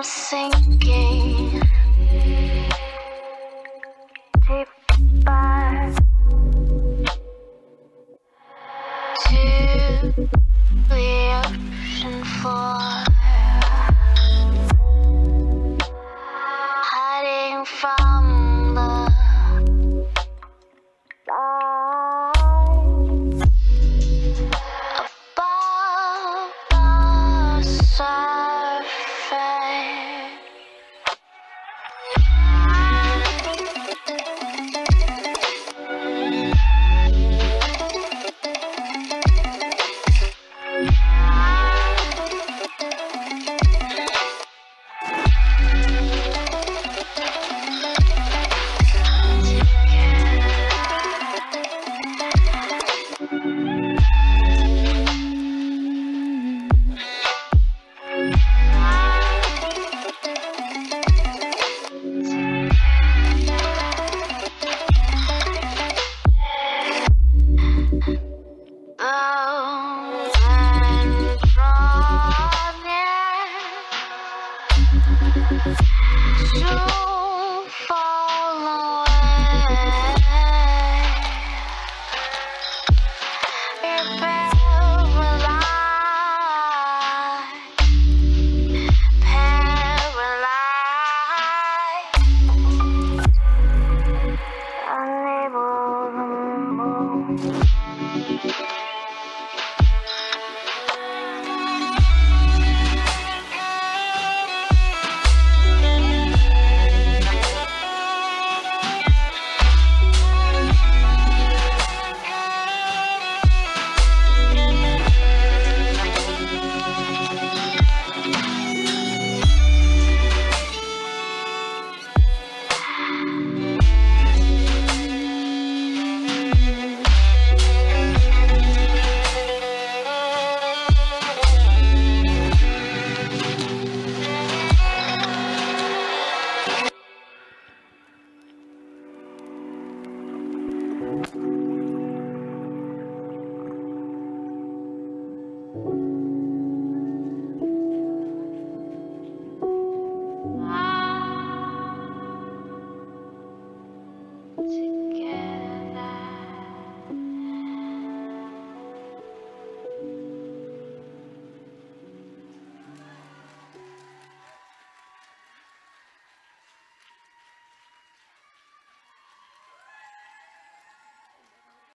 I'm sinking to the ocean floor, hiding from. So